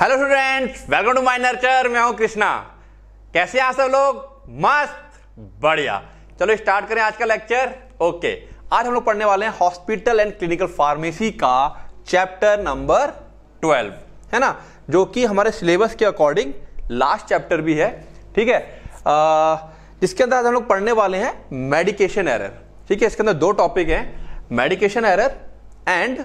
Hello students welcome to my nurture मैं हूँ कृष्णा। कैसे हैं सब लोग? मस्त। बढ़िया। चलो स्टार्ट करें आज का लेक्चर ओके आज हम लोग पढ़ने वाले हैं हॉस्पिटल एंड क्लिनिकल फार्मेसी का चैप्टर नंबर 12 है ना? जो कि हमारे सिलेबस के अकॉर्डिंग लास्ट चैप्टर भी है। ठीक है? जिसके अंदर आज हम लोग पढ़ने वाले हैं मेडिकेशन एरर ठीक है? इसके अंदर दो टॉपिक हैं। मेडिकेशन एरर एंड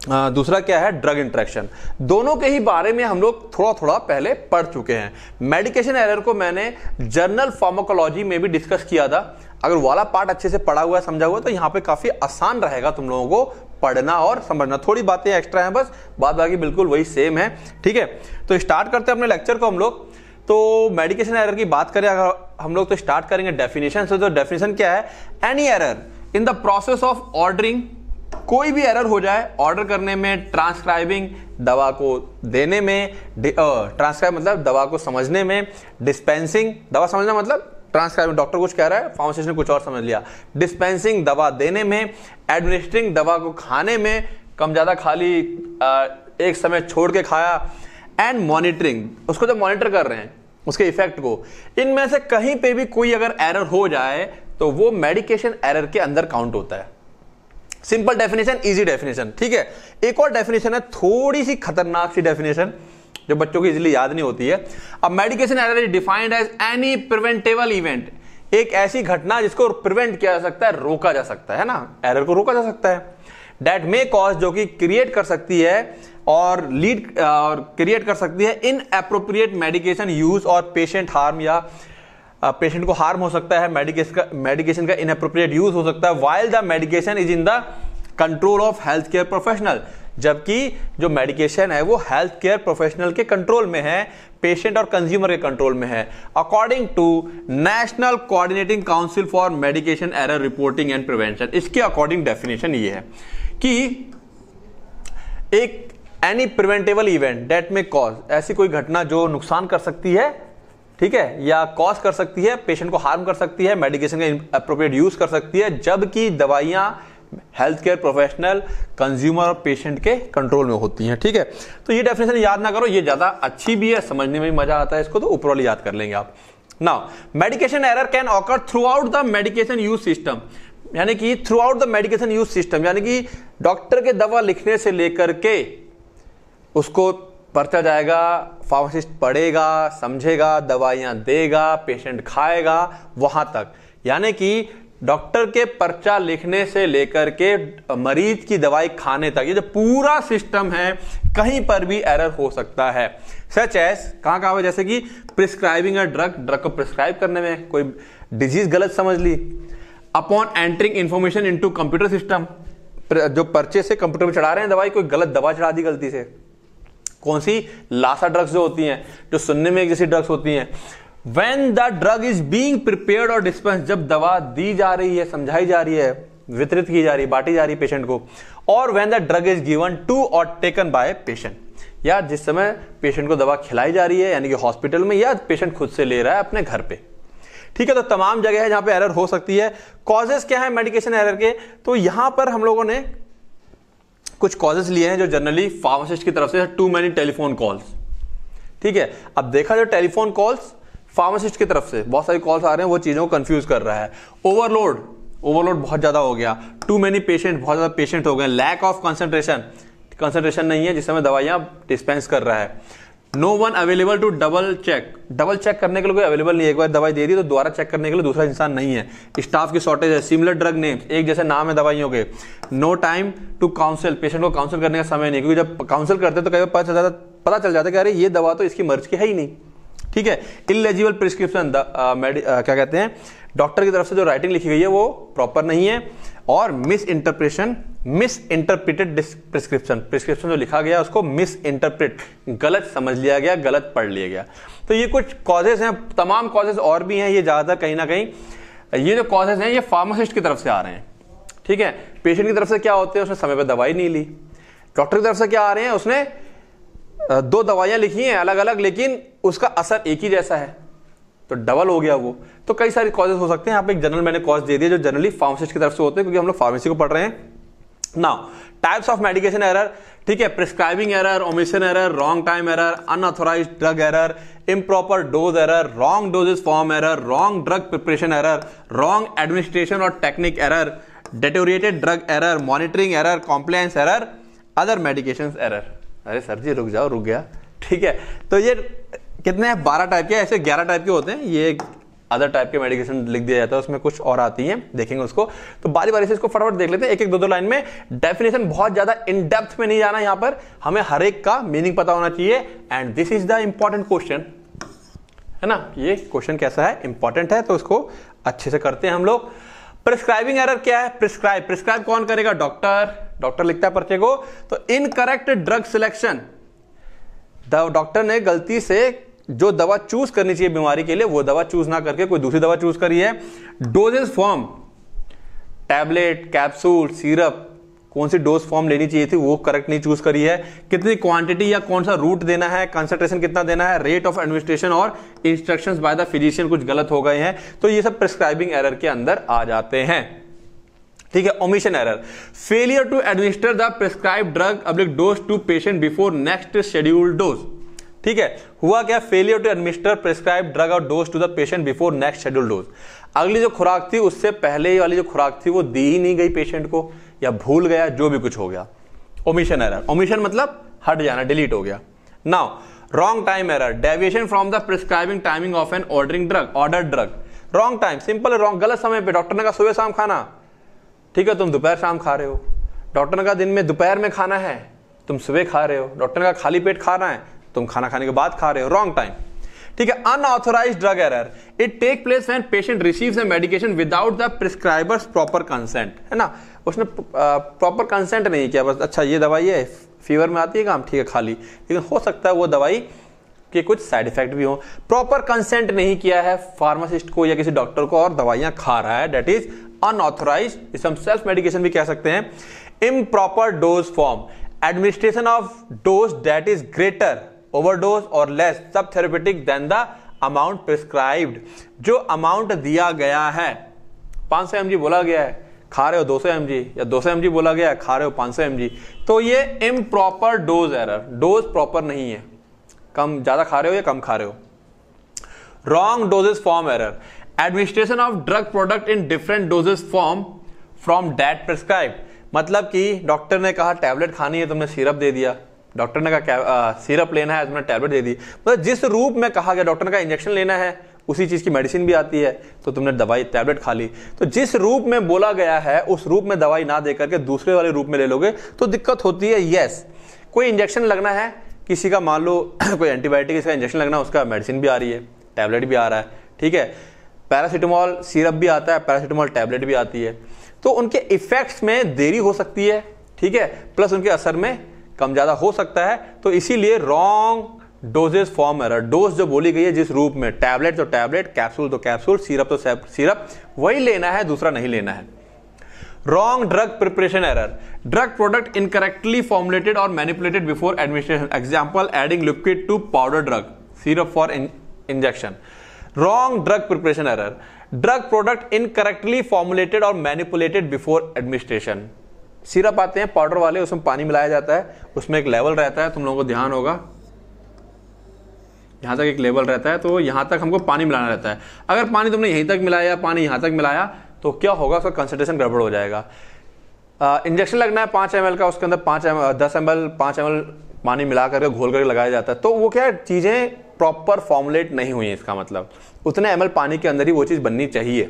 दूसरा क्या है? ड्रग इंट्रैक्शन दोनों के ही बारे में हम लोग थोड़ा थोड़ा पहले पढ़ चुके हैं। मेडिकेशन एरर को मैंने जर्नल फार्माकोलॉजी में भी डिस्कस किया था। अगर वाला पार्ट अच्छे से पढ़ा हुआ है, समझा हुआ है तो यहाँ पे काफ़ी आसान रहेगा तुम लोगों को पढ़ना और समझना। थोड़ी बातें एक्स्ट्रा हैं बस, बात बाकी बिल्कुल वही सेम है। ठीक है? तो स्टार्ट करते हैं अपने लेक्चर को हम लोग। तो मेडिकेशन एरर की बात करें, अगर हम लोग तो स्टार्ट करेंगे डेफिनेशन से। तो डेफिनेशन क्या है? Any error in the process of ordering कोई भी एरर हो जाए ऑर्डर करने में ट्रांसक्राइबिंग दवा को देने में ट्रांसक्राइब मतलब दवा को समझने में डिस्पेंसिंग दवा समझना मतलब ट्रांसक्राइबिंग डॉक्टर कुछ कह रहा है फार्मासिस्ट ने कुछ और समझ लिया। डिस्पेंसिंग दवा देने में एडमिनिस्ट्रिंग दवा को खाने में, कम ज़्यादा खाली एक समय छोड़ के खाया एंड मॉनिटरिंग उसको जब मॉनिटर कर रहे हैं, उसके इफ़ेक्ट को, इनमें से कहीं पे भी कोई अगर एरर हो जाए तो वो मेडिकेशन एरर के अंदर काउंट होता है। सिंपल डेफिनेशन इजी डेफिनेशन, ठीक है? एक और डेफिनेशन है, थोड़ी सी खतरनाक सी डेफिनेशन, जो बच्चों को इजीली याद नहीं होती है। अब medication error is defined as any preventable event एक ऐसी घटना जिसको प्रिवेंट किया जा सकता है, रोका जा सकता है ना? एरर को रोका जा सकता है। डेट मे कॉज जो कि क्रिएट कर सकती है और लीड और क्रिएट कर सकती है इन अप्रोप्रिएट मेडिकेशन यूज़ और पेशेंट हार्म या पेशेंट को हार्म हो सकता है मेडिकेशन का मेडिकेशन का इनअप्रोप्रिएट यूज़ हो सकता है while the medication is in the control of health care professional जबकि जो मेडिकेशन है, वो हेल्थ केयर प्रोफेशनल के कंट्रोल में है पेशेंट और कंज्यूमर के कंट्रोल में है. According to national coordinating council for medication error reporting and prevention इसके अकॉर्डिंग डेफिनेशन ये है कि एक any preventable event that may cause ऐसी कोई घटना जो नुकसान कर सकती है ठीक है? या कॉज कर सकती है पेशेंट को हार्म कर सकती है मेडिकेशन का अप्रोप्रिएट यूज़ कर सकती है, जबकि दवाइयाँ हेल्थ केयर प्रोफेशनल कंज्यूमर और पेशेंट के कंट्रोल में होती हैं, ठीक है? तो ये डेफिनेशन याद ना करो, ये ज़्यादा अच्छी भी है, समझने में भी मज़ा आता है इसको तो ऊपर याद कर लेंगे आप। Now medication error can occur throughout the medication use system यानी कि throughout the medication use system यानी कि डॉक्टर के दवा लिखने से लेकर के उसको पर्चा जाएगा, फार्मासिस्ट पढ़ेगा, समझेगा, दवाइयाँ देगा, पेशेंट खाएगा, वहाँ तक। यानी कि डॉक्टर के पर्चा लिखने से लेकर के मरीज़ की दवाई खाने तक, ये जो पूरा सिस्टम है, कहीं पर भी एरर हो सकता है। सच एस, कहाँ कहा जैसे कि प्रिस्क्राइबिंग अ ड्रग ड्रग को प्रिस्क्राइब करने में कोई डिज़ीज़ गलत समझ ली। Upon entering information into computer system जो पर्चे से कंप्यूटर में चढ़ा रहे हैं दवाई, कोई गलत दवा चढ़ा दी गलती से। कौन सी? लासा ड्रग्स जो होती हैं, जो सुनने में एक जैसी ड्रग्स होती हैं। When the drug is being prepare और डिस्पेंस जब दवा दी जा रही है, समझाई जा रही है, वितरित की जा रही है बांटी जा रही है पेशेंट को, और when the drug is given to और टेकन बाय पेशेंट या जिस समय पेशेंट को दवा खिलाई जा रही है, यानी कि हॉस्पिटल में, या पेशेंट खुद से ले रहा है अपने घर पे। ठीक है तो तमाम जगह है जहाँ पे एरर हो सकती है। कॉजेस क्या है? मेडिकेशन एरर के। तो यहाँ पर हम लोगों ने कुछ कॉजेस लिए हैं जो जनरली फार्मासिस्ट की तरफ़ से टू मैनी टेलीफोन कॉल्स ठीक है? अब देखा जो टेलीफोन कॉल्स फार्मासिस्ट की तरफ़ से, बहुत सारी कॉल्स आ रहे हैं, वो चीज़ों को कंफ्यूज कर रहा है। ओवरलोड ओवरलोड बहुत ज़्यादा हो गया। टू मैनी पेशेंट बहुत ज़्यादा पेशेंट हो गए। लैक ऑफ़ कंसेंट्रेशन कंसेंट्रेशन नहीं है जिस समय दवाइयाँ डिस्पेंस कर रहा है। No one available to double check double check करने के लिए कोई अवेलेबल नहीं है। एक बार दवाई दे दी तो दोबारा चेक करने के लिए दूसरा इंसान नहीं है। स्टाफ की शॉर्टेज है। सिमिलर ड्रग नेम एक जैसे नाम है दवाइयों के। No time to counsel patient को काउंसिल करने का समय नहीं क्योंकि जब काउंसिल करते तो कई बार पता चल जाता पता चल जाता है कि अरे, ये दवा तो इसकी मर्ज की है ही नहीं। ठीक है? इलेजिबल प्रिस्क्रिप्शन क्या कहते हैं? डॉक्टर की तरफ़ से जो राइटिंग लिखी गई है, वो प्रॉपर नहीं है। और misinterpretation misinterpreted prescription prescription जो लिखा गया, उसको मिस इंटरप्रिट गलत समझ लिया गया, गलत पढ़ लिया गया। तो ये कुछ कॉजेज हैं, तमाम कॉजेज और भी हैं, ये ज़्यादातर कहीं ना कहीं, ये जो कॉजेज हैं, ये फार्मासिस्ट की तरफ़ से आ रहे हैं। ठीक है? पेशेंट की तरफ़ से क्या होते हैं? उसने समय पर दवाई नहीं ली। डॉक्टर की तरफ़ से क्या आ रहे हैं? उसने दो दवाइयाँ लिखी हैं अलग अलग लेकिन उसका असर एक ही जैसा है। तो डबल हो गया वो। तो कई सारी कॉजेज हो सकते हैं। यहाँ पे एक जनरल मैंने कॉज दे दिया जो जनरली फार्मासिस्ट की तरफ़ से होते हैं, क्योंकि हम लोग फार्मेसी को पढ़ रहे हैं। Now types of medication error ठीक है prescribing error omission error wrong time error unauthorized drug error improper dose error wrong doses form error wrong drug preparation error wrong administration और technique error deteriorated drug error monitoring error compliance error other medication error अरे sir जी, रुक जाओ, रुक गया। ठीक है तो ये कितने हैं? बारह टाइप के, ऐसे ग्यारह टाइप के होते हैं। ये एक अदर टाइप के मेडिकेशन लिख दिया जाता है, उसमें कुछ और आती हैं। देखेंगे उसको। तो बारी बारी से इसको फटाफट देख लेते हैं। एक एक दो दो लाइन में डेफिनेशन बहुत ज़्यादा इन डेप्थ में नहीं जाना यहाँ पर। हमें हर एक का मीनिंग पता होना चाहिए। And this is the important question है ना? ये क्वेश्चन कैसा है? इंपॉर्टेंट है तो उसको अच्छे से करते हैं हम लोग। प्रिस्क्राइबिंग एरर क्या है? प्रिस्क्राइब प्रिस्क्राइब कौन करेगा? डॉक्टर डॉक्टर लिखता है पर्चे को। तो इनकरेक्ट ड्रग सिलेक्शन डॉक्टर ने गलती से जो दवा चूज़ करनी चाहिए बीमारी के लिए, वो दवा चूज़ ना करके कोई दूसरी दवा चूज़ करी है। फॉर्म टैबलेट कैप्सूल सिरप कौन सी डोज फॉर्म लेनी चाहिए थी, वो करेक्ट नहीं चूज़ करी है। कितनी क्वांटिटी या कौन सा रूट देना है कंसेंट्रेशन कितना देना है रेट ऑफ़ एडमिनिस्ट्रेशन और इंस्ट्रक्शंस बाय द फिजिशियन कुछ गलत हो गए हैं। तो ये सब प्रिस्क्राइबिंग एरर के अंदर आ जाते हैं। ठीक है omission error failure to administer the prescribe drug oblique dose to patient before next scheduled dose ठीक है, हुआ क्या? Failure to administer prescribe drug और dose to the patient before next schedule dose अगली जो खुराक थी, उससे पहले वाली जो खुराक थी, वो दी ही नहीं गई पेशेंट को, या भूल गया, जो भी कुछ हो गया। ओमिशन एरर ओमिशन मतलब हट जाना डिलीट हो गया। Now wrong time error deviation from the prescribing timing of an ordering drug order drug wrong time simple wrong गलत समय पे डॉक्टर ने कहा, सुबह शाम खाना। ठीक है, तुम दोपहर शाम खा रहे हो। डॉक्टर ने कहा, दिन में दोपहर में खाना है। तुम सुबह खा रहे हो। डॉक्टर ने कहा, खाली पेट खाना है। तुम खाना खाने के बाद खा रहे हो रॉन्ग टाइम ठीक है unauthorise drug error it take place when patient receives a medication without the prescriber's proper consent है ना? उसने प्रॉपर कंसेंट नहीं किया, बस अच्छा ये दवाई है फीवर में आती है काम, ठीक है खाली लेकिन हो सकता है वो दवाई के कुछ साइड इफ़ेक्ट भी हो। प्रॉपर कंसेंट नहीं किया है फार्मासिस्ट को या किसी डॉक्टर को और दवाइयाँ खा रहा है डेट इज़ अनऑथोराइज इसे हम सेल्फ मेडिकेशन भी कह सकते हैं। Improper dose form administration of dose that is greater overdose और less sub therapeutic than the amount prescribed जो अमाउंट दिया गया है 500 सौ एम बोला गया है, खा रहे हो 200 सौ एम या 200 सौ एम बोला गया है, खा रहे हो 500 सौ एम तो ये improper dose error dose proper नहीं है। कम ज़्यादा खा रहे हो या कम खा रहे हो? Wrong doses form error administration of drug product in different doses form from that prescribe मतलब कि डॉक्टर ने कहा टैबलेट खानी है, तुमने सिरप दे दिया। डॉक्टर ने कहा सिरप लेना है, तुमने टैबलेट दे दी। मतलब जिस रूप में कहा गया, डॉक्टर ने कहा इंजेक्शन लेना है, उसी चीज़ की मेडिसिन भी आती है। तो तुमने दवाई टैबलेट खा ली। तो जिस रूप में बोला गया है, उस रूप में दवाई ना देकर के दूसरे वाले रूप में ले लोगे तो दिक्कत होती है यस कोई इंजेक्शन लगना है, किसी का, मान लो, कोई एंटीबायोटिक इसका इंजेक्शन लगना है, उसका मेडिसिन भी आ रही है टैबलेट भी आ रहा है, ठीक है? पैरासीटामोल सिरप भी आता है पैरासीटामोल टैबलेट भी आती है। तो उनके इफेक्ट्स में देरी हो सकती है, ठीक है? प्लस उनके असर में कम ज़्यादा हो सकता है तो इसीलिए wrong doses form error dose जो बोली गई है जिस रूप में टैबलेट तो टैबलेट कैप्सूल तो कैप्सूल सिरप तो सिरप वही लेना है, दूसरा नहीं लेना है. Wrong drug preparation error drug product incorrectly formulated और manipulated before administration example adding liquid to powder drug syrup for injection wrong drug preparation error drug product incorrectly formulated और मैनिपुलेटेड बिफोर एडमिनिस्ट्रेशन सिरप आते हैं, powder वाले, उसमें पानी मिलाया जाता है, उसमें एक लेवल रहता है, तुम लोगों को ध्यान होगा। यहाँ तक एक लेवल रहता है तो यहाँ तक हमको पानी मिलाना रहता है। अगर पानी तुमने यहीं तक मिलाया, पानी यहाँ तक मिलाया तो क्या होगा, उसका कंसेंट्रेशन गड़बड़ हो जाएगा। इंजेक्शन लगना है पाँच एम का, उसके अंदर पाँच एम दस एम एल पाँच एम पानी मिला करके, घोल करके लगाया जाता है। तो वो क्या चीज़ें प्रॉपर फॉर्मुलेट नहीं हुई है इसका मतलब। उतने एम पानी के अंदर ही वो चीज़ बननी चाहिए।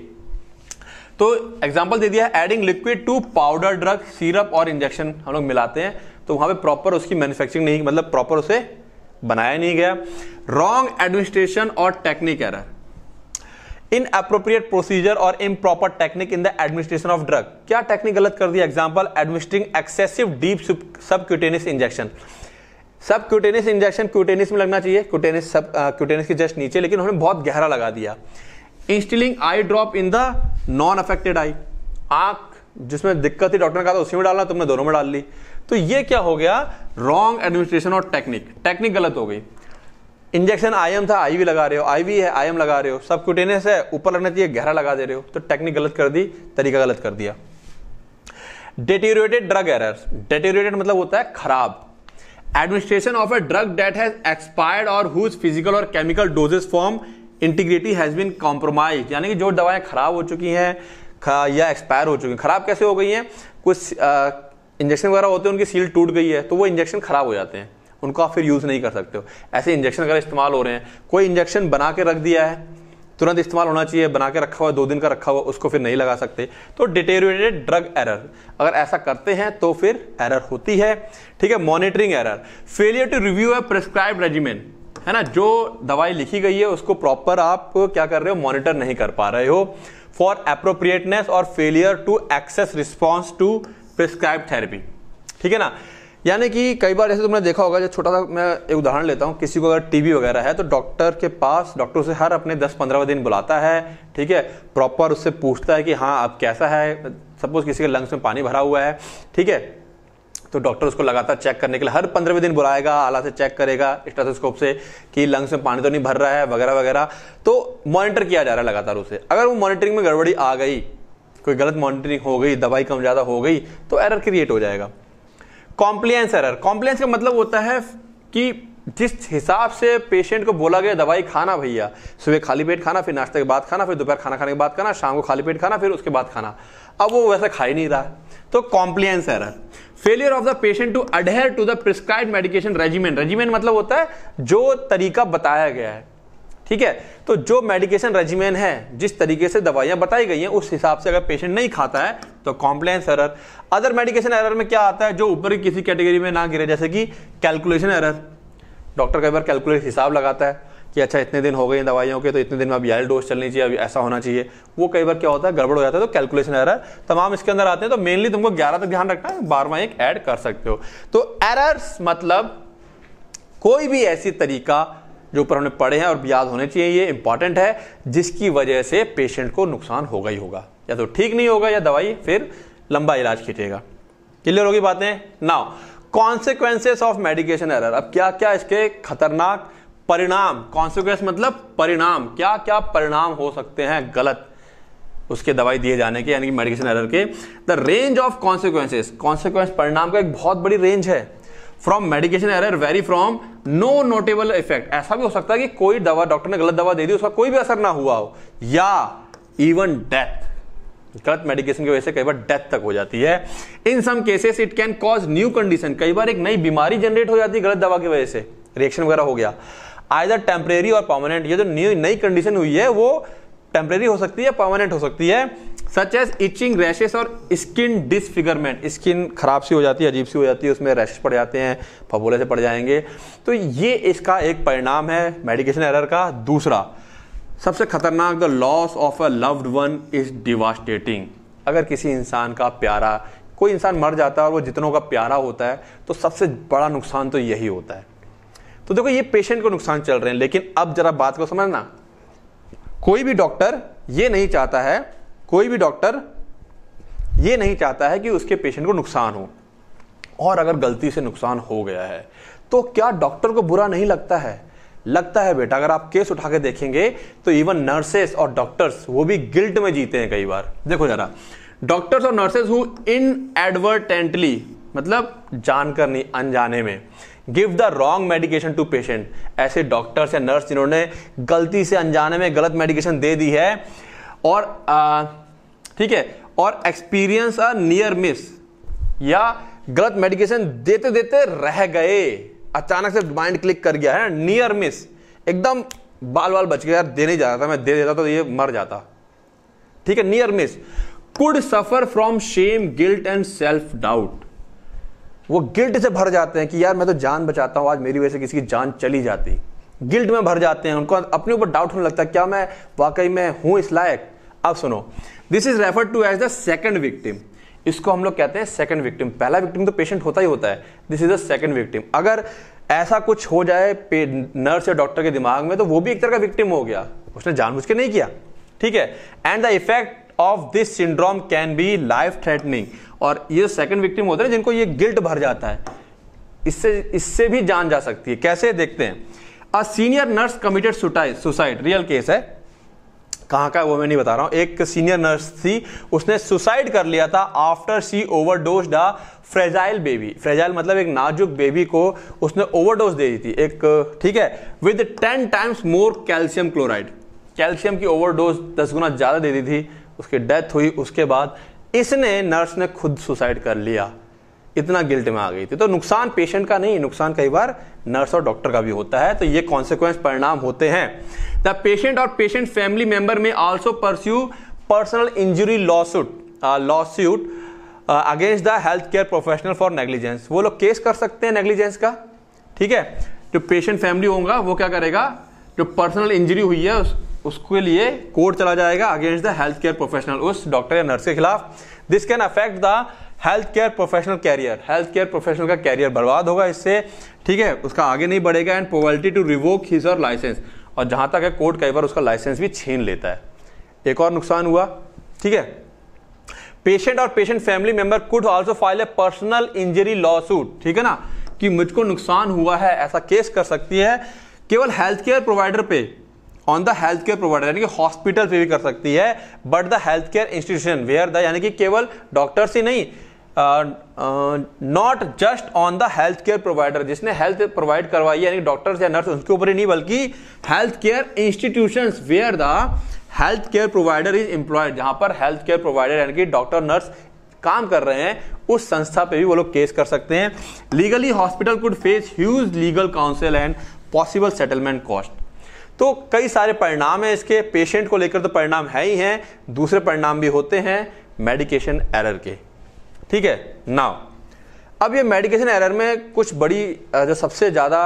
तो एग्ज़ाम्पल दे दिया adding liquid to powder drug syrup और इंजेक्शन हम लोग मिलाते हैं। तो वहाँ पे प्रॉपर उसकी मैन्युफैक्चरिंग नहीं मतलब प्रॉपर उसे बनाया नहीं गया। रॉन्ग एडमिनिस्ट्रेशन और technique error inappropriate procedure और improper technique in the administration of drug क्या टेक्निक गलत कर दिया? एग्ज़ाम्पल एडमिनिस्ट्रिंग एक्सेसिव डीप सब क्यूटेनिस इंजेक्शन सब क्यूटेनिस इंजेक्शन क्यूटेनिस में लगना चाहिए। क्यूटेनिस सब क्यूटेनिस के जस्ट नीचे, लेकिन उन्होंने बहुत गहरा लगा दिया। Instilling eye drop in the non affected eye आँख, जिसमें दिक्कत थी डॉक्टर ने कहा था, उसी में डालना, तुमने दोनों में डाल ली। तो ये क्या हो गया? रॉन्ग एडमिनिस्ट्रेशन और टेक्निक टेक्निक गलत हो गई। इंजेक्शन आईएम था आईवी लगा रहे हो। आईवी है आईएम लगा रहे हो। सब क्यूटेनियस है, ऊपर लगना चाहिए, गहरा लगा दे रहे हो। तो टेक्निक गलत कर दी, तरीका गलत कर दिया। डेटेरिएटेड ड्रग एरर्स डेटेरिएटेड मतलब होता है खराब। Administration of a drug that has expired और हुज फ़िज़िकल और chemical doses form integrity has been compromise यानी कि जो दवाएँ खराब हो चुकी हैं या एक्सपायर हो चुकी हैं। खराब कैसे हो गई हैं? कुछ इंजेक्शन वगैरह होते हैं, उनकी सील टूट गई है तो वो इंजेक्शन खराब हो जाते हैं। उनको आप फिर यूज़ नहीं कर सकते हो। ऐसे इंजेक्शन अगर इस्तेमाल हो रहे हैं, कोई इंजेक्शन बना के रख दिया है, तुरंत इस्तेमाल होना चाहिए, बना के रखा हुआ, दो दिन का रखा हुआ, उसको फिर नहीं लगा सकते। तो डिटेरियोरेटेड ड्रग एरर अगर ऐसा करते हैं तो फिर एरर होती है। ठीक है monitoring error failure to review a prescribe regiment है ना, जो दवाई लिखी गई है, उसको प्रॉपर आप, क्या कर रहे हो मॉनिटर नहीं कर पा रहे हो। फॉर अप्रोप्रिएटनेस और failure to access response to prescribe therapy ठीक है ना? यानी कि कई बार जैसे तुमने देखा होगा, जो छोटा सा मैं एक उदाहरण लेता हूँ, किसी को अगर टीबी वगैरह है तो डॉक्टर के पास डॉक्टर उसे हर अपने 10-15 दिन बुलाता है। ठीक है? प्रॉपर उससे पूछता है कि हाँ अब कैसा है? सपोज़ किसी के लंग्स में पानी भरा हुआ है। ठीक है? तो डॉक्टर उसको लगातार चेक करने के लिए हर पंद्रहवें दिन बुलाएगा, आला से चेक करेगा, स्टेथोस्कोप से कि लंग्स में पानी तो नहीं भर रहा है, वगैरह वगैरह। तो मॉनिटर किया जा रहा है लगातार उसे। अगर वो मॉनिटरिंग में गड़बड़ी आ गई, कोई गलत मॉनिटरिंग हो गई, दवाई कम ज़्यादा हो गई तो एरर क्रिएट हो जाएगा। Compliance error. कॉम्प्लियंस का मतलब होता है कि जिस हिसाब से पेशेंट को बोला गया, दवाई खाना भैया, सुबह खाली पेट खाना, फिर नाश्ते के बाद खाना, फिर दोपहर खाना खाने के बाद खाना, शाम को खाली पेट खाना, फिर उसके बाद खाना। अब वो वैसा खा ही नहीं रहा। तो compliance error failure of the patient to adhere to the prescribe medication regiment regiment मतलब होता है, जो तरीका बताया गया है। ठीक है? तो जो मेडिकेशन रेजिमेन है, जिस तरीके से दवाइयाँ बताई गई हैं, उस हिसाब से अगर पेशेंट नहीं खाता है तो compliance error other medication error में क्या आता है, जो ऊपर की किसी कैटेगरी में ना गिरे, जैसे कि कैलकुलेशन एरर डॉक्टर कई बार कैलकुलेट हिसाब लगाता है। कि अच्छा इतने दिन हो गए दवाइयों के तो इतने दिन में अब यार डोज चलनी चाहिए अभी ऐसा होना चाहिए। वो कई बार क्या होता है, गड़बड़ हो जाता है तो कैलकुलेशन एरर तमाम इसके अंदर आते हैं। तो मेनली तुमको ग्यारह तक ध्यान रखना है बारवा एक ऐड कर सकते हो। तो एरर्स मतलब कोई भी ऐसी तरीका जो ऊपर हमने पढ़े हैं और याद होने चाहिए, ये इंपॉर्टेंट है, जिसकी वजह से पेशेंट को नुकसान होगा ही होगा। या तो ठीक नहीं होगा, या दवाई फिर लंबा इलाज खींचेगा। क्लियर होगी बातें? Now consequences of medication error अब क्या क्या इसके खतरनाक परिणाम। कॉन्सिक्वेंस मतलब परिणाम। क्या क्या परिणाम हो सकते हैं? गलत। उसके दवाई दिए जाने के, यानी कि मेडिकेशन एरर के। The range of consequences consequence परिणाम का एक बहुत बड़ी रेंज है। From medication error very from no notable effect ऐसा भी हो सकता है कि कोई दवा डॉक्टर ने गलत दवा दे दी, उसका कोई भी असर ना हुआ हो। या इवन डेथ गलत मेडिकेशन की वजह से कई बार डेथ तक हो जाती है। In some cases it can cause new condition कई बार एक नई बीमारी जनरेट हो जाती है गलत दवा की वजह से। रिएक्शन वगैरह हो गया। आइदर टेम्परेरी और परमानेंट, ये जो न्यू, नई कंडीशन हुई है, वो टेम्परेरी हो सकती है, परमानेंट हो सकती है सच एज इचिंग रैशेस और स्किन डिसफिगरमेंट स्किन खराब सी हो जाती है, अजीब सी हो जाती है, उसमें रैशेस पड़ जाते हैं फबोले से पड़ जाएँगे। तो ये इसका एक परिणाम है मेडिकेशन एरर का। दूसरा, सबसे खतरनाक the loss of a loved one is devastating अगर किसी इंसान का प्यारा, कोई इंसान मर जाता है और वो जितनों का प्यारा होता है तो सबसे बड़ा नुकसान तो यही होता है। तो देखो, ये पेशेंट को नुकसान चल रहे हैं, लेकिन अब जरा बात को समझना। कोई भी डॉक्टर ये नहीं चाहता है, कोई भी डॉक्टर ये नहीं चाहता है कि उसके पेशेंट को नुकसान हो, और अगर गलती से नुकसान हो गया है तो क्या डॉक्टर को बुरा नहीं लगता है? लगता है बेटा, अगर आप केस उठा के देखेंगे तो इवन नर्सेस और डॉक्टर्स वो भी गिल्ट में जीते हैं कई बार। देखो जरा डॉक्टर्स और नर्सेस हु इन एडवर्टेंटली मतलब जानकर नहीं, अनजाने में give the wrong medication to patient ऐसे डॉक्टर्स या नर्स जिन्होंने गलती से अनजाने में गलत मेडिकेशन दे दी है। और ठीक है, और एक्सपीरियंस अ नियर मिस या गलत मेडिकेशन देते देते रह गए। अचानक से माइंड क्लिक कर गया है नियर मिस एकदम बाल बाल बच गया यार, देने जा रहा था, मैं दे देता तो ये मर जाता। ठीक है near miss could suffer from shame guilt and self doubt वो गिल्ट से भर जाते हैं कि यार मैं तो जान बचाता हूँ, आज मेरी वजह से किसी की जान चली जाती। गिल्ट में भर जाते हैं, उनको अपने ऊपर डाउट होने लगता है, क्या मैं वाकई में हूँ इस लायक? अब सुनो this is refer to as the second victim इसको हम लोग कहते हैं सेकंड विक्टिम पहला विक्टिम तो पेशेंट होता ही होता है। This is the second victim अगर ऐसा कुछ हो जाए नर्स या डॉक्टर के दिमाग में तो वो भी एक तरह का विक्टिम हो गया। उसने जानबूझ के नहीं किया। ठीक है? And the effect of this syndrome can be life threatening और ये सेकंड विक्टिम होते हैं जिनको ये गिल्ट भर जाता है। इससे इससे भी जान जा सकती है। कैसे? देखते हैं। A senior nurse committed suicide real case है। कहाँ का वो मैं नहीं बता रहा हूँ। एक सीनियर नर्स थी। उसने सुसाइड कर लिया था after she overdose the fragile baby fragile मतलब एक नाजुक बेबी को उसने ओवरडोज दे दी थी। एक, ठीक है with ten times more calcium chloride calcium की ओवरडोज दस गुना ज़्यादा दे दी थी। उसकी डेथ हुई, उसके बाद इसने नर्स ने खुद सुसाइड कर लिया। इतना गिल्ट में आ गई थी। तो नुकसान पेशेंट का नहीं, नुकसान कई बार नर्स और डॉक्टर का भी होता है। तो ये कॉन्सिक्वेंस परिणाम होते हैं। द पेशेंट और patient family member may also pursue personal injury lawsuit lawsuit against the health care professional for negligence वो लोग केस कर सकते हैं नेग्लिजेंस का, ठीक है? जो पेशेंट फैमिली होगा, वो क्या करेगा? जो पर्सनल इंजरी हुई है उसके लिए कोर्ट चला जाएगा against the health care professional उस डॉक्टर या नर्स के खिलाफ। This can affect the health care professional career health care professional का कैरियर बर्बाद होगा इससे, ठीक है? उसका आगे नहीं बढ़ेगा and probability to revoke his और लाइसेंस और जहाँ तक है कोर्ट कई बार उसका लाइसेंस भी छीन लेता है। एक और नुकसान हुआ, ठीक है? पेशेंट और patient family member could also file a personal injury lawsuit ठीक है ना? कि मुझको नुकसान हुआ है, ऐसा केस कर सकती है। केवल हेल्थ केयर प्रोवाइडर पे on the health care provider यानी कि हॉस्पिटल पे भी कर सकती है but the health care institution where the यानी कि केवल डॉक्टर्स ही नहीं not just on the health care provider जिसने हेल्थ प्रोवाइड करवाई यानी डॉक्टर्स या नर्स उनके ऊपर ही नहीं, बल्कि health care institution where the health care provider is employed जहाँ पर हेल्थ केयर प्रोवाइडर यानी कि डॉक्टर नर्स काम कर रहे हैं, उस संस्था पे भी वो लोग केस कर सकते हैं। Legally hospital could face huge legal counsel and possible settlement cost तो कई सारे परिणाम है इसके। पेशेंट को लेकर तो परिणाम है ही हैं। दूसरे परिणाम भी होते हैं मेडिकेशन एरर के। ठीक है? नाउ अब ये मेडिकेशन एरर में कुछ बड़ी जो सबसे ज़्यादा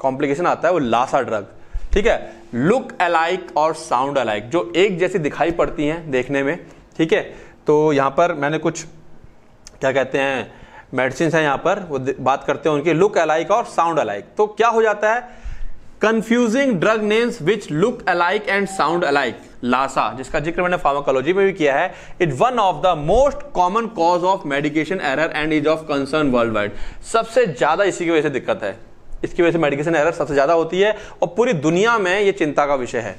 कॉम्प्लिकेशन आता है वो लासा ड्रग ठीक है? लुक अलाइक और साउंड अलाइक जो एक जैसी दिखाई पड़ती हैं देखने में। ठीक है? तो यहाँ पर मैंने कुछ, क्या कहते हैं मेडिसिन है यहाँ पर। वो बात करते हैं उनकी। लुक अलाइक और साउंड अलाइक तो क्या हो जाता है? Confusing drug names which look alike and sound alike LASA जिसका ज़िक्र मैंने फार्माकोलॉजी में भी किया है it one of the most common cause of medication error and is of concern worldwide सबसे ज़्यादा इसी की वजह से दिक्कत है। इसकी वजह से मेडिकेशन एरर सबसे ज़्यादा होती है और पूरी दुनिया में यह चिंता का विषय है।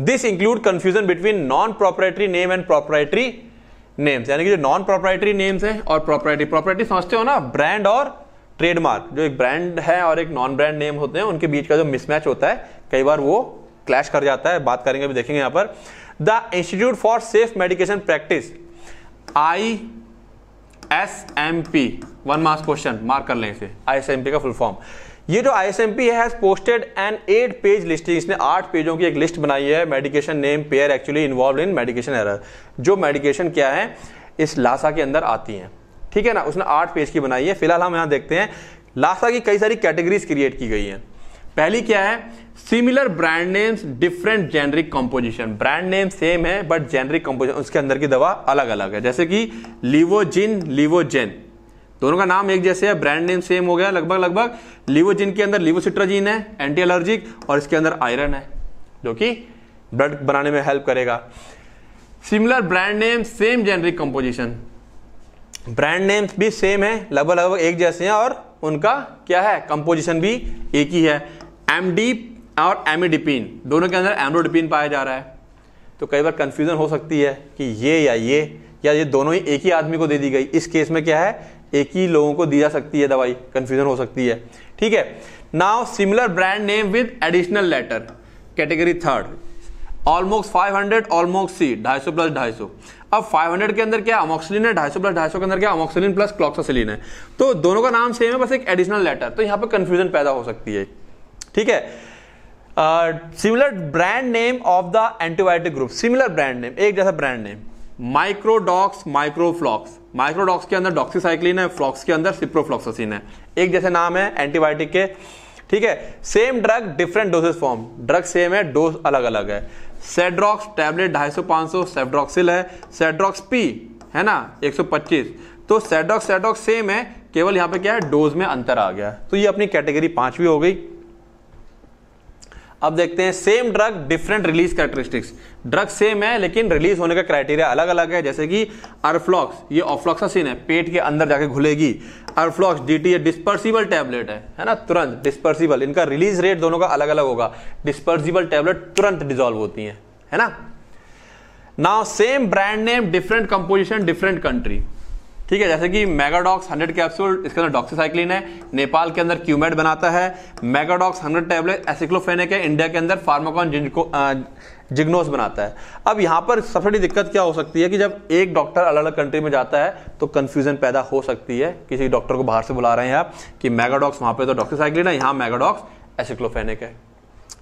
This include confusion between non proprietary name and proprietary names यानी कि जो नॉन प्रोपरेटरी नेम्स है और प्रोपरेटरी प्रोपरेटरी समझते हो ना ब्रांड और ट्रेडमार्क, जो एक ब्रांड है और एक नॉन ब्रांड नेम होते हैं, उनके बीच का जो मिसमैच होता है, कई बार वो क्लैश कर जाता है। बात करेंगे, अभी देखेंगे यहाँ पर। The institute for safe medication practice I S M P one marks question mark कर लें इसे। आई एस एम पी का फुल फॉर्म ये जो आई एस एम पी है posted an eight page listing इसने आठ पेजों की एक लिस्ट बनाई है। Medication name pair actually involve in medication error जो मेडिकेशन क्या है, इस लासा के अंदर आती हैं। ठीक है ना? उसने आठ पेज की बनाई है। फ़िलहाल हम यहाँ देखते हैं। लासा की कई सारी कैटेगरीज क्रिएट की गई हैं। पहली क्या है? Similar brand names different generic composition brand name same है बट जेनरिक कंपोजिशन उसके अंदर की दवा अलग अलग है। जैसे कि लिवोजिन लिवोजेन दोनों का नाम एक जैसे है ब्रांड नेम सेम हो गया लगभग लगभग। लिवोजिन के अंदर लिवोसिट्राजीन है एंटी एलर्जिक और इसके अंदर आयरन है, जो कि ब्लड बनाने में हेल्प करेगा। Similar brand name same generic composition brand names भी सेम है, लगभग लगभग एक जैसे हैं और उनका क्या है? कंपोजिशन भी एक ही है। एमडी और एमिडिपिन दोनों के अंदर एमरोडिपिन पाया जा रहा है। तो कई बार कंफ्यूजन हो सकती है कि ये या ये या ये दोनों ही एक ही आदमी को दे दी गई। इस केस में क्या है? एक ही लोगों को दी जा सकती है दवाई। कंफ्यूजन हो सकती है। ठीक है। Now similar brand name with additional letter category third almost 500 almost C 250 plus 250 अब 500 के अंदर क्या अमोक्सिलिन है 250 प्लस 250 के अंदर क्या अमोक्सिलिन प्लस क्लॉक्सासिलिन है। तो दोनों का नाम सेम है, बस एक एडिशनल लेटर तो यहाँ पर कंफ्यूजन पैदा हो सकती है। ठीक है? Similar brand name of the antibiotic group similar brand name एक जैसा ब्रांड नेम माइक्रोडॉक्स माइक्रोफ्लॉक्स माइक्रोडॉक्स के अंदर डॉक्सीसाइक्लिन है फ्लॉक्स के अंदर सिप्रोफ्लॉक्सासिन है। एक जैसे नाम है एंटीबायोटिक के। ठीक है? Same drug different doses form drug same है डोज अलग अलग है। सेड्रॉक्स टैबलेट ढाई सौ 250 500 सेड्रॉक्सिल है। सेड्रॉक्स पी है ना? 125 तो सेड्रॉक्स सेड्रॉक्स सेम है, केवल यहाँ पे क्या है? डोज में अंतर आ गया। तो ये अपनी कैटेगरी पांचवी हो गई। अब देखते हैं same drug different release characteristics drug same है, लेकिन रिलीज़ होने का क्राइटेरिया अलग अलग है, जैसे कि अरफ्लॉक्स ये ऑफ्लॉक्सासिन है, पेट के अंदर जाके घुलेगी। अरफ्लॉक्स डीटी डिस्पर्सिबल टैबलेट है है ना? तुरंत डिस्पर्सिबल इनका रिलीज़ रेट दोनों का अलग अलग होगा। डिस्पर्सिबल टैबलेट तुरंत डिजोल्व होती है है ना? Now same brand name different composition different country ठीक है, जैसे कि मेगाडॉक्स 100 कैप्सूल इसके अंदर डॉक्सीसाइक्लिन है, नेपाल के अंदर क्यूमेड बनाता है मेगाडॉक्स 100 टैबलेट एसिक्लोफेनिक है इंडिया के अंदर फार्माकॉन जिनको जिग्नोस बनाता है। अब यहाँ पर सबसे बड़ी दिक्कत क्या हो सकती है कि जब एक डॉक्टर अलग अलग कंट्री में जाता है तो कंफ्यूजन पैदा हो सकती है। किसी डॉक्टर को बाहर से बुला रहे हैं आप कि मेगाडॉक्स वहाँ पे तो डॉक्सीसाइक्लिन है, यहाँ मेगाडॉक्स एसिक्लोफेनिक है।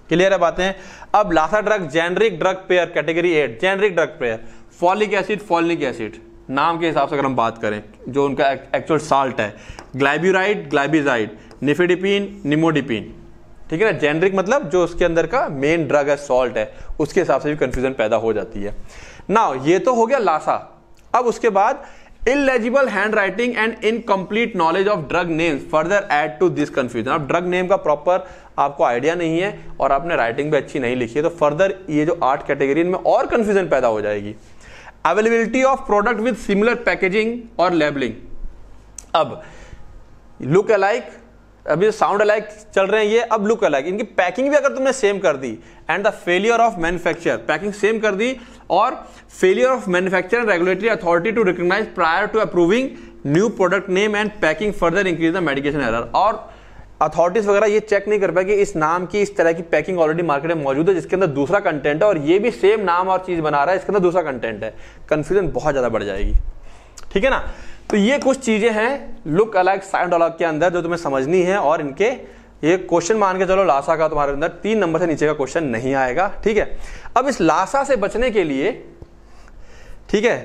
क्लियर है बातें? अब LASA drug generic drug pair category eight generic drug pair folic acid folic acid नाम के हिसाब से अगर हम बात करें, जो उनका एक्चुअल साल्ट है ग्लाइब्यूराइड ग्लाइबिजाइड निफिडिपिन निमोडिपिन ठीक है ना? जेनरिक मतलब जो उसके अंदर का मेन ड्रग है सॉल्ट है, उसके हिसाब से भी कंफ्यूजन पैदा हो जाती है। ना ये तो हो गया लासा अब उसके बाद illegible handwriting and incomplete knowledge of drug name further add to this confusion अब ड्रग नेम का प्रॉपर आपको आइडिया नहीं है और आपने राइटिंग भी अच्छी नहीं लिखी है तो फर्दर ये जो आर्ट कैटेगरी इनमें और कंफ्यूजन पैदा हो जाएगी। Availability of product with similar packaging और लेबलिंग अब लुक अलाइक अभी साउंड अलाइक चल रहे हैं ये, अब लुक अलाइक इनकी पैकिंग भी अगर तुमने सेम कर दी and the failure of manufacture packing same कर दी, और failure of manufacture regulatory authority to recognize prior to approving new product name and packing further increase the medication error और authorities वगैरह ये चेक नहीं कर पाए कि इस नाम की, इस तरह की पैकिंग ऑलरेडी मार्केट में मौजूद है, जिसके अंदर दूसरा कंटेंट है और ये भी सेम नाम और चीज़ बना रहा है, इसके अंदर दूसरा कंटेंट है। कंफ्यूजन बहुत ज़्यादा बढ़ जाएगी। ठीक है ना? तो ये कुछ चीज़ें हैं लुक अलग साइंड अलग के अंदर जो तुम्हें समझनी है और इनके ये क्वेश्चन मान के चलो लासा का तुम्हारे अंदर तीन नंबर से नीचे का क्वेश्चन नहीं आएगा। ठीक है? अब इस लासा से बचने के लिए, ठीक है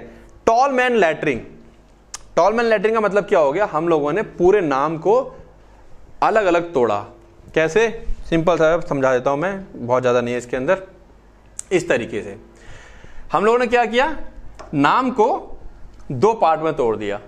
tall man lettering tall man lettering का मतलब क्या हो गया? हम लोगों ने पूरे नाम को अलग अलग तोड़ा। कैसे? सिंपल सा समझा देता हूँ मैं, बहुत ज़्यादा नहीं है इसके अंदर। इस तरीके से। हम लोगों ने क्या किया? नाम को दो पार्ट में तोड़ दिया।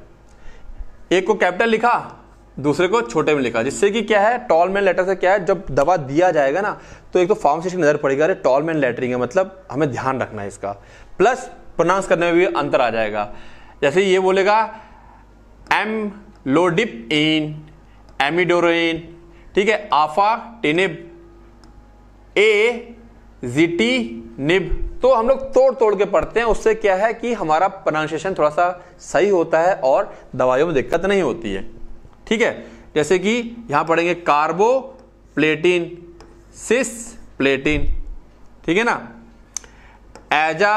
एक को कैपिटल लिखा, दूसरे को छोटे में लिखा, जिससे कि क्या है? टॉल मैन लेटर से क्या है? जब दवा दिया जाएगा ना तो एक तो फॉर्म से नज़र पड़ेगा। अरे टॉल मैन लेटरिंग है मतलब हमें ध्यान रखना है इसका। प्लस प्रोनाउंस करने में भी अंतर आ जाएगा। जैसे ये बोलेगा एम लोडिप इन एमिडोरिन ठीक है आफा टिनिब ए जीटी निब तो हम लोग तोड़ तोड़ के पढ़ते हैं, उससे क्या है कि हमारा प्रोनाउंसिएशन थोड़ा सा सही होता है और दवाइयों में दिक्कत नहीं होती है, ठीक है? जैसे कि यहाँ पढ़ेंगे कार्बो प्लेटिन सिस प्लेटिन ठीक है ना? एजा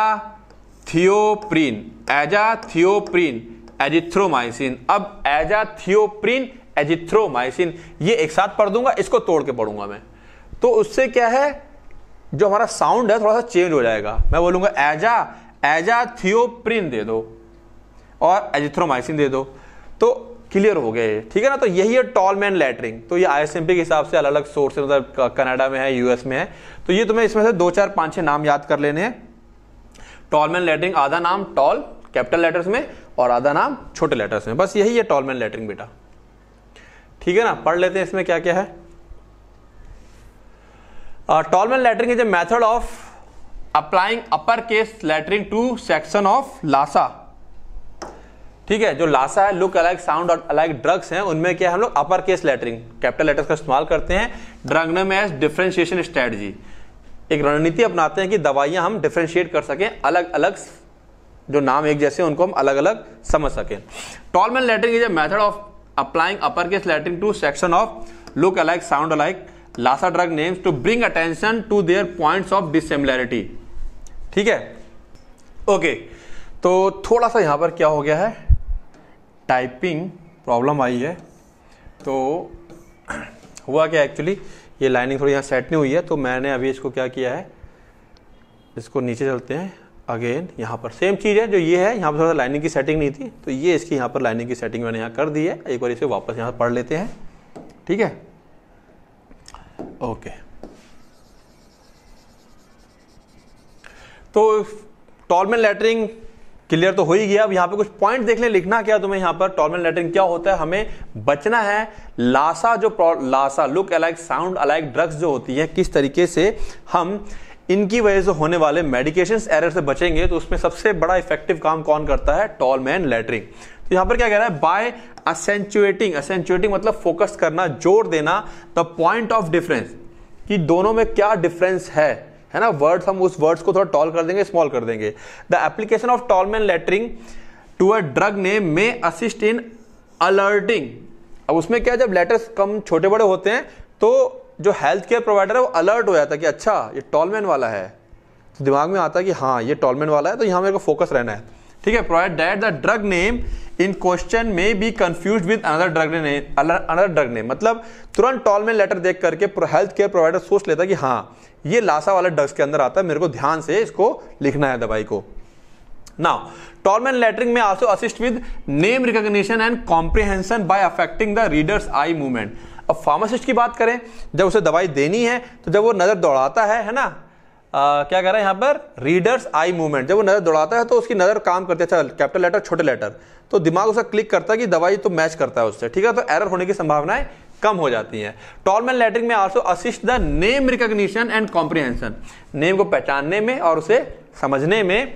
थियोप्रीन एजा थियोप्रीन एजिथ्रोमाइसिन अब एजा थियोप्रीन एजिथ्रोमाइसिन, ये एक साथ पढ़ दूँगा, इसको तोड़ के पढ़ूँगा मैं। तो उससे क्या है, जो हमारा साउंड है, थोड़ा सा चेंज हो जाएगा। मैं बोलूँगा एजा एजा थियोप्रिन दे दो और एजिथ्रोमाइसिन दे दो। तो क्लियर हो ये, ठीक है ना? तो यही है टॉल मैन लेटरिंग। तो ये आईएसएमपी के हिसाब से अलग अलग सोर्स मतलब कनाडा में है, यूएस में है। तो ये तुम्हें इसमें से दो चार पाँच छह नाम याद कर लेने हैं। टॉल मैन लेटरिंग, आधा नाम टॉल, कैपिटल लेटर्स में, और आधा नाम छोटे लेटर्स में। बस यही है टॉल मैन लेटरिंग बेटा। ठीक है ना? पढ़ लेते हैं इसमें क्या क्या है। Tall man lettering is a method of applying upper case lettering to section of LASA. ठीक है, जो लासा है, लुक अलाइक साउंड और अलाइक ड्रग्स हैं, उनमें क्या है हम लोग? Upper case lettering capital letters का इस्तेमाल करते हैं। Drug name as differentiation strategy. एक रणनीति अपनाते हैं कि दवाइयाँ हम डिफ्रेंशिएट कर सकें अलग अलग जो नाम एक जैसे उनको हम अलग अलग समझ सकें। Tall man lettering is a method of applying upper case Latin to section of look alike sound alike LASA drug names to bring attention to their points of dissimilarity ठीक है? ओके तो थोड़ा सा यहाँ पर क्या हो गया है? टाइपिंग प्रॉब्लम आई है। तो हुआ क्या एक्चुअली ये लाइनिंग थोड़ी यहाँ सेट नहीं हुई है तो मैंने अभी इसको क्या किया है? इसको नीचे चलते हैं। अगेन यहाँ पर सेम चीज़ है, जो ये है, यहाँ पर थोड़ा सा लाइनिंग की सेटिंग नहीं थी तो ये इसकी यहाँ पर लाइनिंग की सेटिंग मैंने यहाँ कर दी है। एक बार इसे वापस यहाँ पढ़ लेते हैं। ठीक है? ओके तो टॉलमेन लेटरिंग क्लियर तो हो ही गया। अब यहाँ पे कुछ पॉइंट देख ले, लिखना क्या तुम्हें यहाँ पर? टॉलमेन लेटरिंग क्या होता है? हमें बचना है लासा जो LASA look alike sound alike drugs जो होती है, किस तरीके से हम इनकी वजह से होने वाले मेडिकेशन एरर से बचेंगे तो उसमें सबसे बड़ा इफ़ेक्टिव काम कौन करता है? टॉल मैन लेटरिंग तो यहाँ पर क्या कह रहा है? बाय असेंचुएटिंग असेंचुएटिंग मतलब फोकस करना, ज़ोर देना द पॉइंट ऑफ़ डिफरेंस कि दोनों में क्या डिफरेंस है? है ना? वर्ड्स हम उस वर्ड्स को थोड़ा टॉल कर देंगे स्मॉल कर देंगे. The application of tall man lettering to a drug name में असिस्ट इन अलर्टिंग अब उसमें क्या जब लेटर्स कम छोटे बड़े होते हैं तो जो हेल्थ केयर प्रोवाइडर है, वो अलर्ट हो जाता है कि अच्छा ये टॉलमैन वाला है। तो दिमाग में आता है कि हाँ ये टॉलमैन वाला है तो यहाँ मेरे को फोकस रहना है। ठीक है provide that the drug name in question में be confuse with another drug name another drug name मतलब तुरंत टॉलमैन लेटर देख करके हेल्थ केयर प्रोवाइडर सोच लेता है कि हाँ ये लाशा वाला ड्रग्स के अंदर आता है, मेरे को ध्यान से इसको लिखना है दवाई को। Now tall man lettering may also assist with name recognition and comprehension by affecting the reader's eye movement अब फार्मासिस्ट की बात करें जब उसे दवाई देनी है तो जब वो नज़र दौड़ाता है है ना? आ, क्या कह रहा है यहाँ पर? रीडर्स आई मूवमेंट जब वो नज़र दौड़ाता है तो उसकी नज़र काम करती है। अच्छा कैपिटल लेटर छोटे लेटर तो दिमाग उसका क्लिक करता है कि दवाई तो मैच करता है उससे ठीक है? तो एरर होने की संभावनाएँ कम हो जाती हैं। Tall man lettering may also assist the name recognition and comprehension name को पहचानने में और उसे समझने में।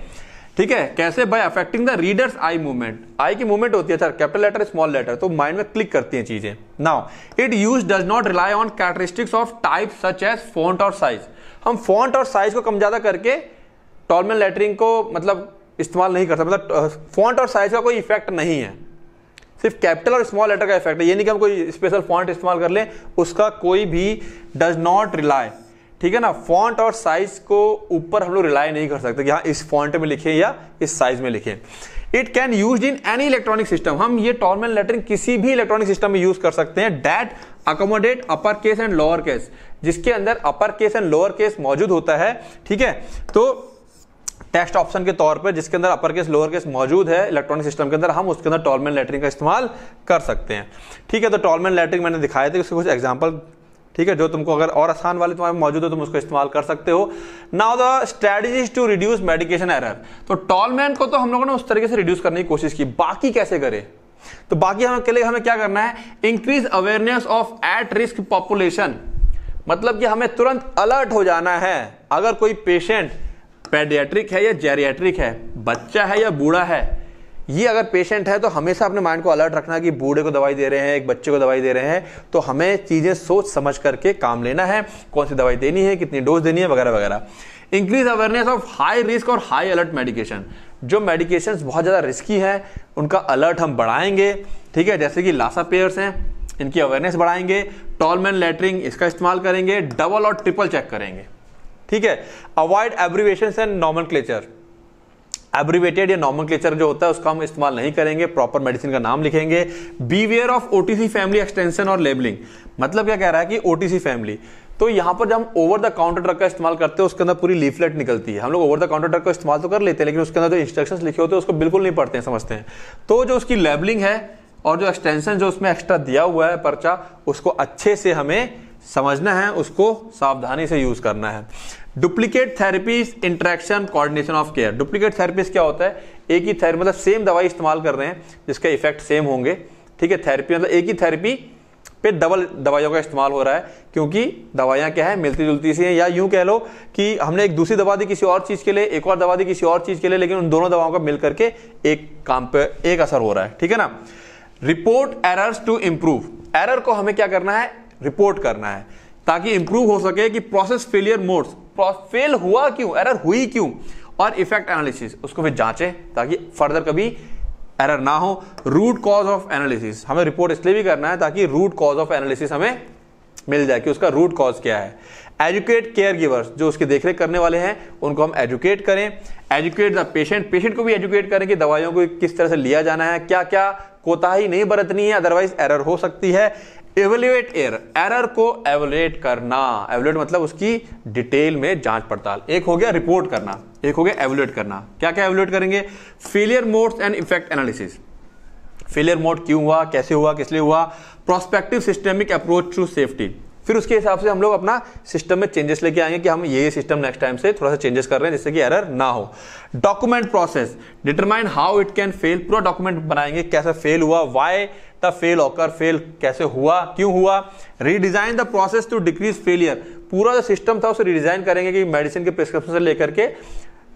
ठीक है? कैसे? By affecting the reader's eye movement eye की मूवमेंट होती है sir capital letter small letter तो माइंड में क्लिक करती हैं चीज़ें. Now it use does not rely on characteristics of type such as font और साइज़ हम फॉन्ट और साइज़ को कम ज़्यादा करके टॉलमैन लेटरिंग को मतलब इस्तेमाल नहीं करता मतलब फॉन्ट और साइज़ का कोई इफ़ेक्ट नहीं है। सिर्फ़ कैपिटल और स्मॉल लेटर का इफ़ेक्ट है। ये नहीं कि हम कोई स्पेशल फॉन्ट इस्तेमाल कर लें, उसका कोई भी डज नॉट रिलाई ठीक है ना फॉन्ट और साइज़ को ऊपर हम लोग रिलाई नहीं कर सकते कि हाँ इस फॉन्ट में लिखे या इस साइज़ में लिखे। It can use in any electronic system हम ये टॉर्मल लेटरिंग किसी भी इलेक्ट्रॉनिक सिस्टम में यूज़ कर सकते हैं that accommodate upper case and lower case जिसके अंदर upper case and lower case मौजूद होता है, ठीक है? तो टेक्स्ट ऑप्शन के तौर पर जिसके अंदर अपर केस लोअर केस मौजूद है इलेक्ट्रॉनिक सिस्टम के अंदर, हम उसके अंदर टॉलमैन लेटरिंग का इस्तेमाल कर सकते हैं। ठीक है तो टॉलमैन लेटरिंग मैंने दिखाया था उसके कुछ एग्ज़ाम्पल ठीक है, जो तुमको अगर और आसान वाले तुम्हारे मौजूद हो, तुम उसको इस्तेमाल कर सकते हो। Now the strategies to reduce medication error तो टॉलमैन को तो हम लोगों ने उस तरीके से रिड्यूस करने की कोशिश की। बाकी कैसे करें? तो बाकी हमें, के लिए हमें क्या करना है? Increase awareness of at risk population मतलब कि हमें तुरंत अलर्ट हो जाना है। अगर कोई पेशेंट पेडियाट्रिक है या जेरियाट्रिक है, बच्चा है या बूढ़ा है ये अगर पेशेंट है तो हमेशा अपने माइंड को अलर्ट रखना कि बूढ़े को दवाई दे रहे हैं, एक बच्चे को दवाई दे रहे हैं तो हमें चीज़ें सोच समझ करके काम लेना है, कौन सी दवाई देनी है, कितनी डोज देनी है, वगैरह वगैरह। Increase awareness of high risk और हाई अलर्ट मेडिकेशन जो मेडिकेशन बहुत ज़्यादा रिस्की है, उनका अलर्ट हम बढ़ाएँगे, ठीक है? जैसे कि लासा पेयर्स हैं, इनकी अवेयरनेस बढ़ाएँगे टॉलमैन लेटरिंग इसका इस्तेमाल करेंगे डबल और ट्रिपल चेक करेंगे, ठीक है? Avoid abbreviation and nomenclature abbreviated या क्लेचर जो होता है, उसका हम इस्तेमाल नहीं करेंगे प्रॉपर मेडिसिन का नाम लिखेंगे। Beware of OTC family extension और लेबलिंग मतलब क्या कह रहा है कि ओटीसी फैमिली तो यहाँ पर जब हम ओवर द काउंटर ड्रग का इस्तेमाल करते हैं, उसके अंदर पूरी लीफलेट निकलती है। हम लोग ओवर द काउंटर ड्रग का इस्तेमाल तो कर लेते हैं, लेकिन उसके अंदर जो इंस्ट्रक्शंस लिखे होते हैं, उसको बिल्कुल नहीं पढ़ते हैं, समझते हैं। तो जो उसकी लेबलिंग है और जो एक्सटेंशन जो उसमें एक्स्ट्रा दिया हुआ है, पर्चा, उसको अच्छे से हमें समझना है, उसको सावधानी से यूज़ करना है। Duplicate therapies interaction coordination of care duplicate therapies क्या होता है? एक ही थेरेपी मतलब सेम दवाई इस्तेमाल कर रहे हैं, जिसका इफ़ेक्ट सेम होंगे। ठीक है? थेरेपी मतलब एक ही थेरेपी पे डबल दवाइयों का इस्तेमाल हो रहा है, क्योंकि दवाइयाँ क्या है? मिलती जुलती सी हैं। या यूँ कह लो कि हमने एक दूसरी दवा दी किसी और चीज़ के लिए, एक और दवा दी किसी और चीज़ के लिए, लेकिन उन दोनों दवाओं का मिल करके एक काम पे एक असर हो रहा है। ठीक है ना? Report errors to improve error को हमें क्या करना है? रिपोर्ट करना है। ताकि इंप्रूव हो सके कि प्रोसेस फेलियर मोड्स फेल हुआ क्यों? एरर हुई क्यों? और इफ़ेक्ट एनालिसिस उसको फिर जांचें ताकि फर्दर कभी एरर ना हो। रूट कॉज ऑफ़ एनालिसिस हमें रिपोर्ट इसलिए भी करना है ताकि रूट कॉज ऑफ़ एनालिसिस हमें मिल जाए कि उसका रूट कॉज क्या है। एजुकेट केयर गिवर्स जो उसकी देखरेख करने वाले हैं, उनको हम एजुकेट करें। एजुकेट द पेशेंट पेशेंट को भी एजुकेट करें कि दवाइयों को किस तरह से लिया जाना है क्या क्या कोताही नहीं बरतनी है अदरवाइज़ एरर हो सकती है। एवेल्युएट एरर एरर को एवेल्युएट करना. एवेल्युएट मतलब उसकी डिटेल में जाँच पड़ताल. एक हो गया रिपोर्ट करना. एक हो गया एवेल्युएट करना. क्या क्या एवेल्युएट करेंगे? Failure modes and effect analysis failure mode क्यों हुआ? कैसे हुआ? किस लिए हुआ? Prospective systemic approach to safety फिर उसके हिसाब से हम लोग अपना सिस्टम में चेंजेस लेके आएँगे कि हम ये सिस्टम नेक्स्ट टाइम से थोड़ा सा चेंजेस कर रहे हैं जिससे कि एरर ना हो। Document process determine how it can fail पूरा डॉक्यूमेंट बनाएँगे कैसे फेल हुआ why the fail occur fail कैसे हुआ क्यों हुआ। Redesign the process to decrease failure पूरा जो सिस्टम था उसे रिडिजाइन करेंगे कि मेडिसिन के प्रिस्क्रिप्शन से लेकर के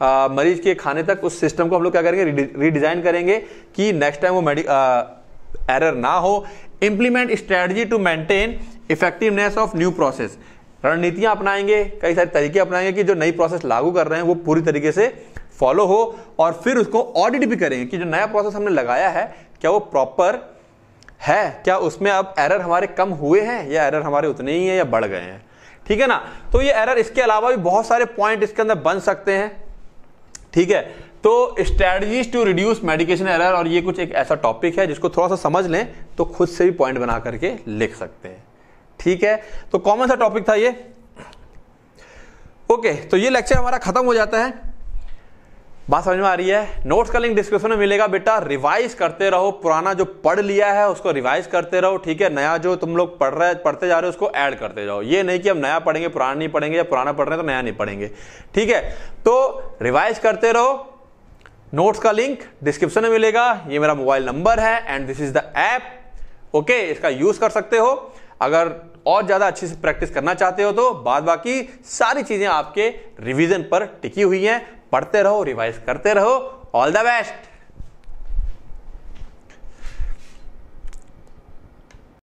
आ, मरीज़ के खाने तक उस सिस्टम को हम लोग क्या करेंगे? रीडिजाइन करेंगे कि नेक्स्ट टाइम वो मेडिक एरर ना हो। Implement strategy to maintain effectiveness of new process रणनीतियाँ अपनाएँगे, कई सारे तरीके अपनाएँगे कि जो नई प्रोसेस लागू कर रहे हैं, वो पूरी तरीके से फॉलो हो और फिर उसको ऑडिट भी करेंगे कि जो नया प्रोसेस हमने लगाया है, क्या वो प्रॉपर है? क्या उसमें अब एरर हमारे कम हुए हैं या एरर हमारे उतने ही हैं या बढ़ गए हैं? ठीक है ना? तो ये एरर इसके अलावा भी बहुत सारे पॉइंट इसके अंदर बन सकते हैं। ठीक है? तो strategies to reduce medication error और ये कुछ एक ऐसा टॉपिक है जिसको थोड़ा सा समझ लें तो खुद से भी पॉइंट बना करके लिख सकते हैं। ठीक है? तो कॉमन सा टॉपिक था ये। ओके तो ये लेक्चर हमारा खत्म हो जाता है। बात समझ में आ रही है? नोट्स का लिंक डिस्क्रिप्शन में मिलेगा बेटा। रिवाइज करते रहो। पुराना जो पढ़ लिया है, उसको रिवाइज करते रहो, ठीक है? नया जो तुम लोग पढ़ रहे, पढ़ते जा रहे हो, उसको ऐड करते जाओ। ये नहीं कि हम नया पढ़ेंगे, पुराना नहीं पढ़ेंगे, या पुराना पढ़ रहे हैं तो नया नहीं पढ़ेंगे। ठीक है? तो रिवाइज करते रहो। नोट्स का लिंक डिस्क्रिप्शन में मिलेगा। ये मेरा मोबाइल नंबर है and this is the app okay इसका यूज़ कर सकते हो। अगर और ज़्यादा अच्छे से प्रैक्टिस करना चाहते हो तो बाद बाकी सारी चीज़ें आपके रिविज़न पर टिकी हुई हैं। पढ़ते रहो, रिवाइज करते रहो। All the best